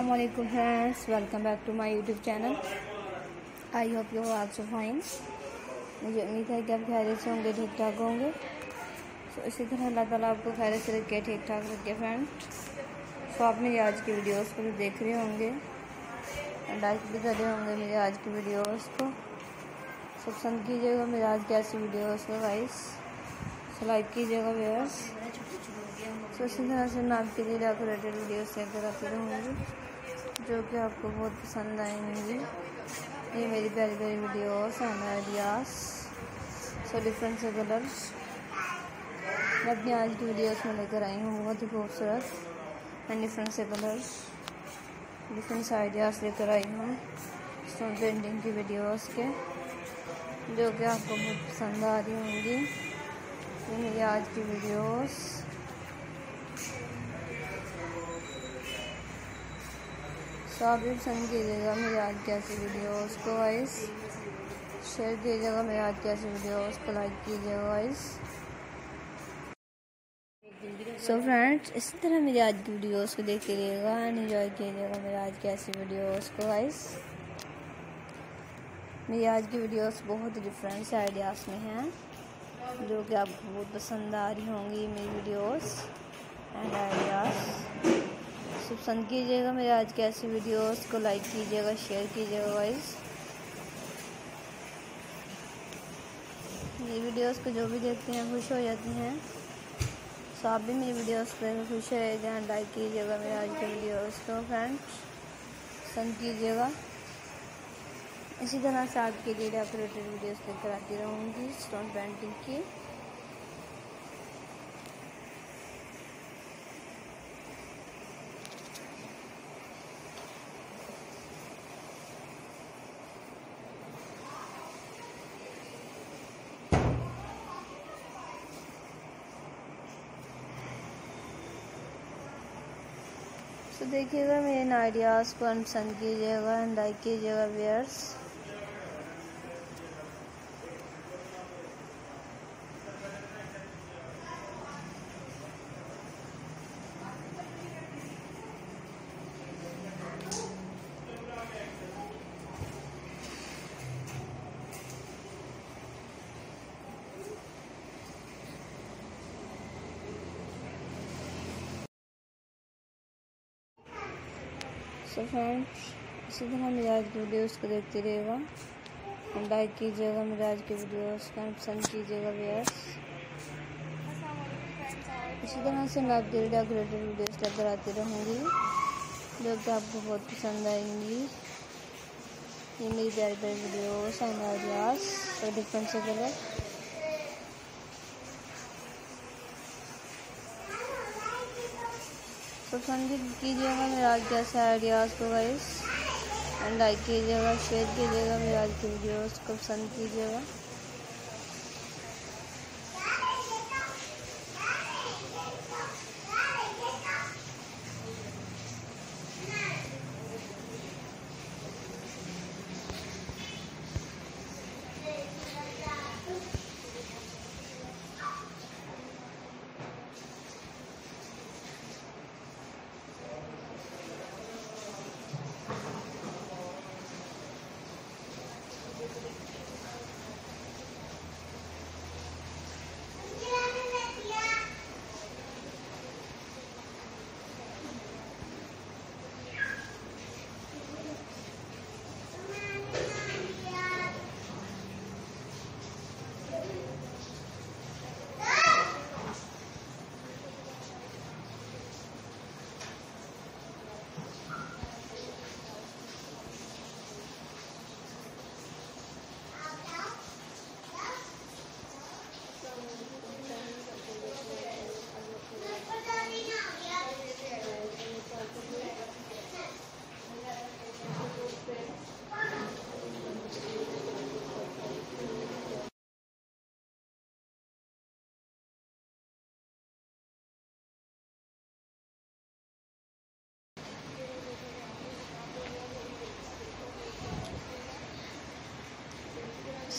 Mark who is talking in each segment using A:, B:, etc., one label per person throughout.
A: असलकुम friends welcome back to my YouTube channel I hope you also fine मुझे उम्मीद है कि आप खैर से होंगे ठीक ठाक होंगे। सो इसी तरह अल्लाह ताला आपको खैर से रखे ठीक ठाक रखे फ्रेंड सो आप मेरी आज की वीडियोस को भी देख रहे होंगे। एंड लाइक भी कर रहे होंगे मेरे आज की वीडियोस को। सब पसंद कीजिएगा मेरे आज की ऐसी वीडियोस को वाइस सो लाइक कीजिएगा व्यवर्स तो इसी तरह से मैं आपके लिए डेकोरेटेड वीडियो शेयर कराती रहूँगी, जो कि आपको बहुत पसंद आएँगी। ये मेरी प्यारी प्यारी videos and ideas so different से कलर्स मैं अपनी आज की वीडियोस में लेकर आई हूँ, बहुत ही खूबसूरत एंड डिफरेंट से कलर्स डिफरेंट से आइडियाज़ लेकर आई हूँ स्टोन पेंटिंग की वीडियोस के, जो कि आपको बहुत पसंद आ रही होंगी। ये मेरी आज की वीडियोस तो आप भी पसंद कीजिएगा मेरे आज की ऐसी वीडियो उसको वाइस शेयर कीजिएगा मेरे आज की ऐसी वीडियो उसको लाइक कीजिएगा वाइस सो फ्रेंड्स इसी तरह मेरी आज की वीडियोस को देखते रहिएगा एंड इन्जॉय कीजिएगा मेरे आज की ऐसी वीडियोस को वाइस मेरी आज की वीडियोस बहुत डिफरेंट से आइडियाज़ में हैं, जो कि आपको बहुत पसंद आ रही होंगी मेरी वीडियोस एंड आइडियाज़ सो पसंद कीजिएगा मेरे आज की ऐसी वीडियोस को लाइक कीजिएगा शेयर कीजिएगा वाइज ये वीडियोस को जो भी देखते हैं, खुश हो जाते हैं। सो आप भी मेरी वीडियोस पर खुश रहेगा लाइक कीजिएगा मेरे आज की वीडियोस को फ्रेंड्स पसंद कीजिएगा। इसी तरह से आपके लिए डेकोरेटेड वीडियोस लेकर आती रहूँगी स्टोन पेंटिंग की। तो देखिएगा मेरे आइडियाज़ को अनसन कीजिएगा एंड लाइक कीजिएगा व्यर्स सो फ्रेंड्स इसी तरह मिराज की वीडियोस को देखते रहेगा लाइक कीजिएगा, मिराज की वीडियोस को पसंद कीजिएगा व्यर्स इसी तरह से मैं आपके लिए डेकोरेटेड वीडियोस लेकर आती रहूँगी, जो कि आपको बहुत पसंद आएँगी। ये मेरी प्यारी प्यारी वीडियोस एंड आइडियाज़ और डिफरेंट से कलर पसंद कीजिएगा मेरा आज कैसा आइडियाज़ को गाइस एंड लाइक कीजिएगा शेयर कीजिएगा मेरा आज की वीडियोस को पसंद कीजिएगा।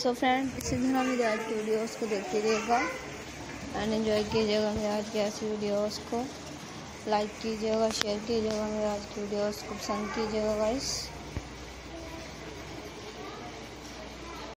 A: सो फ्रेंड इसी दिन मेरी आज की वीडियोज़ को देखते रहिएगा एंड एंजॉय कीजिएगा मेरे आज की ऐसी वीडियोज़ को। लाइक कीजिएगा शेयर कीजिएगा मेरे आज की वीडियोज़ को। पसंद कीजिएगा गाइस